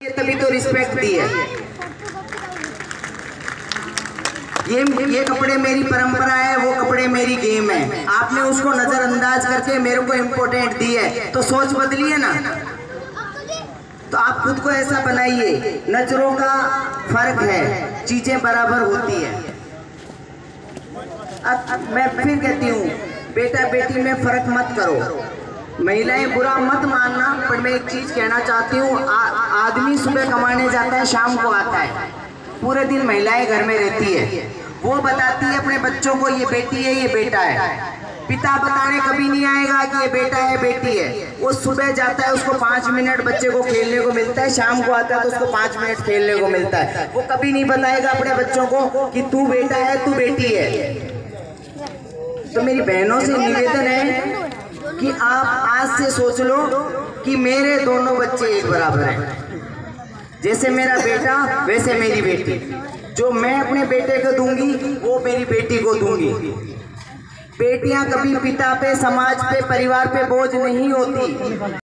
ये तभी तो रिस्पेक्ट दी है। ये ये कपड़े मेरी परंपरा है वो कपड़े मेरी गेम है। आपने उसको नजरअंदाज करके मेरे को इम्पोर्टेंट दी है। तो सोच बदलिए ना। तो आप खुद को ऐसा बनाइए नज़रों का फ़र्क है चीज़ें बराबर होती है। अब, मैं फिर कहती हूँ बेटा बेटी में फ़र्क मत करो। महिलाएँ बुरा मत पर मैं एक चीज़ कहना चाहती हूँ आदमी सुबह कमाने जाता है, शाम को आता है। पूरे दिन महिलाएँ घर में रहती है। वो बताती है अपने बच्चों को, ये बेटी है, ये बेटा है। पिता बताने कभी नहीं आएगा कि ये बेटा है बेटी है। वो सुबह जाता है, उसको पाँच मिनट बच्चे को खेलने को मिलता है। शाम को आता है तो उसको पाँच मिनट खेलने को मिलता है। वो कभी नहीं बताएगा अपने बच्चों को कि तू बेटा है, तू बेटी है। तो मेरी बहनों से निवेदन है कि आप आज से सोच लो कि मेरे दोनों बच्चे एक बराबर हैं। जैसे मेरा बेटा, वैसे मेरी बेटी। जो मैं अपने बेटे को दूँगी, वो मेरी बेटी को दूँगी। बेटियाँ कभी पिता पे, समाज पे, परिवार पे बोझ नहीं होती।